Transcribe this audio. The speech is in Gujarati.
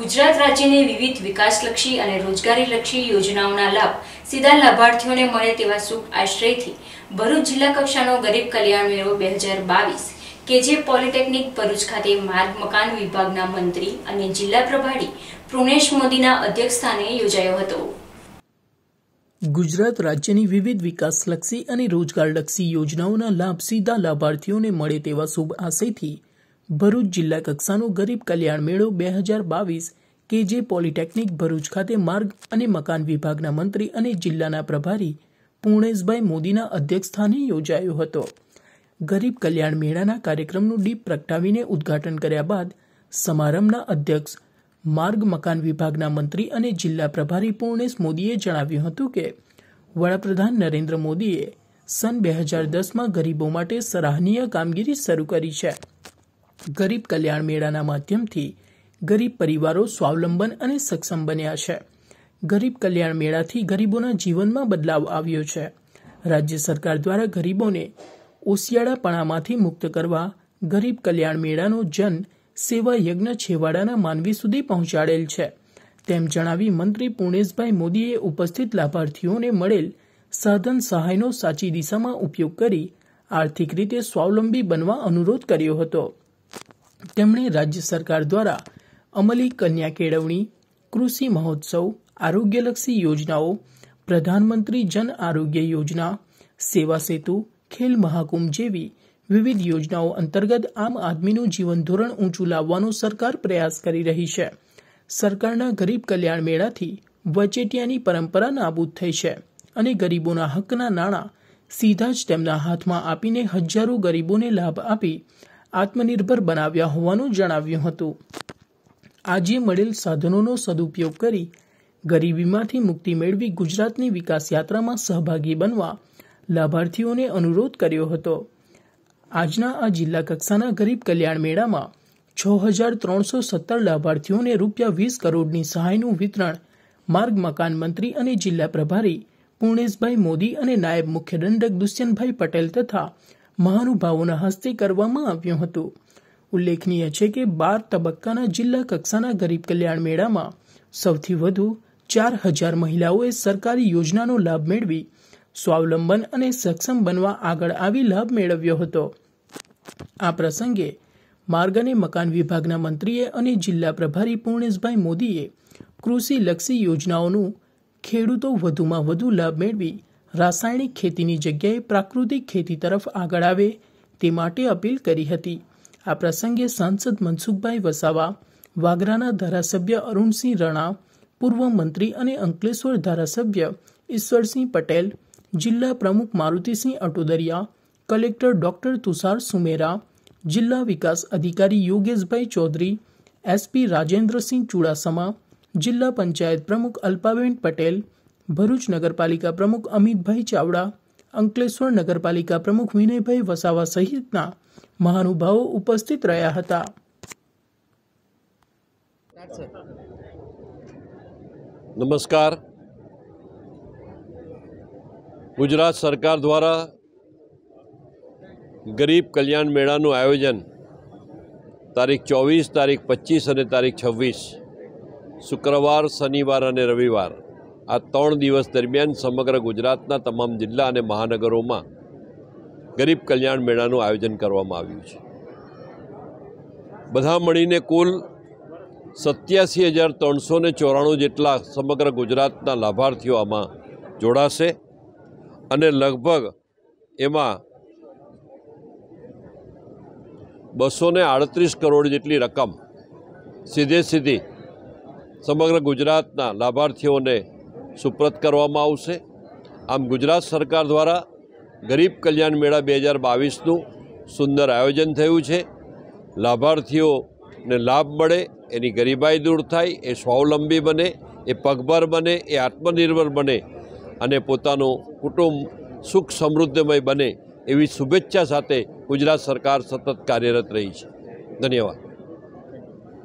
ગુજરાત રાજ્યની વિવિધ વિકાસલક્ષી અને રોજગારીલક્ષી યોજનાઓના લાભ સીધા લાભાર્થીઓને મળે તેવા શુભ આશ્રયથી ભરૂચ જિલ્લા કક્ષાનો ગરીબ કલ્યાણ મેળો બે હજાર બાવીસ કેજે પોલિટેકનિક ભરૂચ ખાતે માર્ગ મકાન વિભાગના મંત્રી અને જિલ્લા પ્રભારી પ્રુણેશ મોદીના અધ્યક્ષસ્થાને યોજાયો હતો. ગુજરાત રાજ્યની વિવિધ વિકાસલક્ષી અને રોજગારલક્ષી યોજનાઓના લાભ સીધા લાભાર્થીઓને મળે તેવા શુભ આશયથી ભરૂચ જિલ્લા કક્ષાનો ગરીબ કલ્યાણ મેળો બે હજાર બાવીસ કે જે પોલિટેકનિક ભરૂચ ખાતે માર્ગ અને મકાન વિભાગના મંત્રી અને જિલ્લાના પ્રભારી પૂર્ણેશભાઈ મોદીના અધ્યક્ષસ્થાને યોજાયો હતો. ગરીબ કલ્યાણ મેળાના કાર્યક્રમનું ડીપ પ્રગટાવીને ઉદ્ઘાટન કર્યા બાદ સમારંભના અધ્યક્ષ, માર્ગ મકાન વિભાગના મંત્રી અને જિલ્લા પ્રભારી પૂર્ણેશ મોદીએ જણાવ્યું હતું કે, વડાપ્રધાન નરેન્દ્ર મોદીએ સન બે હજાર દસમાં ગરીબો માટે સરાહનીય કામગીરી શરૂ કરી છે. ગરીબ કલ્યાણ મેળાના માધ્યમથી ગરીબ પરિવારો સ્વાવલંબન અને સક્ષમ બન્યા છે. ગરીબ કલ્યાણ મેળાથી ગરીબોના જીવનમાં બદલાવ આવ્યો છે. રાજ્ય સરકાર દ્વારા ગરીબોને ઓશિયાળાપણામાંથી મુક્ત કરવા ગરીબ કલ્યાણ મેળાનો જન સેવા યજ્ઞ છેવાડાના માનવી સુધી પહોંચાડેલ છે. તેમ જણાવી મંત્રી પૂર્ણેશભાઈ મોદીએ ઉપસ્થિત લાભાર્થીઓને મળેલ સાધન સહાયનો સાચી દિશામાં ઉપયોગ કરી આર્થિક રીતે સ્વાવલંબી બનવા અનુરોધ કર્યો હતો. તેમણે રાજ્ય સરકાર દ્વારા અમલી કન્યા કેળવણી, કૃષિ મહોત્સવ, આરોગ્યલક્ષી યોજનાઓ, પ્રધાનમંત્રી જન આરોગ્ય યોજના, સેવા સેતુ, ખેલ મહાકુંભ જેવી વિવિધ યોજનાઓ અંતર્ગત આમ આદમીનું જીવન ધોરણ ઊંચું લાવવાનો સરકાર પ્રયાસ કરી રહી છે. સરકારના ગરીબ કલ્યાણ મેળાથી વચેટિયાની પરંપરા નાબૂદ થઈ છે અને ગરીબોના હકના નાણાં સીધા જ તેમના હાથમાં આપીને હજારો ગરીબોને લાભ આપી આત્મનિર્ભર બનાવ્યા હોવાનું જણાવ્યું હતું. આજે મળેલ સાધનોનો સદુપયોગ કરી ગરીબીમાંથી મુક્તિ મેળવી ગુજરાતની વિકાસ યાત્રામાં સહભાગી બનવા લાભાર્થીઓને અનુરોધ કર્યો હતો. આજના આ જિલ્લા કક્ષાના ગરીબ કલ્યાણ મેળામાં છ હજાર ત્રણસો સત્તર લાભાર્થીઓને રૂપિયા વીસ કરોડની સહાયનું વિતરણ માર્ગ મકાન મંત્રી અને જિલ્લા પ્રભારી પૂર્ણેશભાઈ મોદી અને નાયબ મુખ્ય દંડક દુષ્યંતભાઈ પટેલ તથા મહાનુભાવોના હસ્તે કરવામાં આવ્યું હતું. ઉલ્લેખનીય છે કે બાર તબક્કાના જિલ્લા કક્ષાના ગરીબ કલ્યાણ મેળામાં સૌથી વધુ ચાર હજાર મહિલાઓએ સરકારી યોજનાનો લાભ મેળવી, સ્વાવલંબન અને સક્ષમ બનવા આગળ આવી લાભ મેળવ્યો હતો. આ પ્રસંગે માર્ગ અને મકાન વિભાગના મંત્રીએ અને જિલ્લા પ્રભારી પૂર્ણેશભાઈ મોદીએ કૃષિલક્ષી યોજનાઓનું ખેડૂતો વધુમાં વધુ લાભ મેળવી રાસાયણિક ખેતીની જગ્યાએ પ્રાકૃતિક ખેતી તરફ આગળ આવે તે માટે અપીલ કરી હતી. આ પ્રસંગે સાંસદ મનસુખભાઈ વસાવા, વાગરાના ધારાસભ્ય અરુણસિંહ રણા, પૂર્વ મંત્રી અને અંકલેશ્વર ધારાસભ્ય ઈશ્વરસિંહ પટેલ, જિલ્લા પ્રમુખ મારુતિસિંહ અટોદરિયા, કલેક્ટર ડોક્ટર તુષાર સુમેરા, જિલ્લા વિકાસ અધિકારી યોગેશભાઈ ચૌધરી, એસપી રાજેન્દ્રસિંહ ચુડાસમા, જિલ્લા પંચાયત પ્રમુખ અલ્પાબેન પટેલ ભરૂચ નગરપાલિકા પ્રમુખ અમિતભાઈ ચાવડા, અંકલેશ્વર નગરપાલિકા પ્રમુખ વિનયભાઈ વસાવા સહિતના મહાનુભાવો ઉપસ્થિત રહ્યા હતા. નમસ્કાર. ગુજરાત સરકાર દ્વારા ગરીબ કલ્યાણ મેળાનું આયોજન તારીખ ચોવીસ, તારીખ પચીસ અને તારીખ છવ્વીસ શુક્રવાર, શનિવાર અને રવિવાર આ ત્રણ દિવસ દરમિયાન સમગ્ર ગુજરાતના તમામ જિલ્લા અને મહાનગરોમાં ગરીબ કલ્યાણ મેળાનું આયોજન કરવામાં આવ્યું છે. બધા મળીને કુલ સત્યાસી હજાર ત્રણસો ને ચોરાણું જેટલા સમગ્ર ગુજરાતના લાભાર્થીઓ આમાં જોડાશે અને લગભગ એમાં બસો આડત્રીસ કરોડ જેટલી રકમ સીધે સીધી સમગ્ર ગુજરાતના લાભાર્થીઓને સુપ્રત કરવામાં આવશે. આમ ગુજરાત સરકાર દ્વારા ગરીબ કલ્યાણ મેળા બે હજાર બાવીસનું સુંદર આયોજન થયું છે. લાભાર્થીઓને લાભ મળે, એની ગરીબાઈ દૂર થાય, એ સ્વાવલંબી બને, એ પગભર બને, એ આત્મનિર્ભર બને અને પોતાનું કુટુંબ સુખ સમૃદ્ધમય બને એવી શુભેચ્છા સાથે ગુજરાત સરકાર સતત કાર્યરત રહી છે. ધન્યવાદ.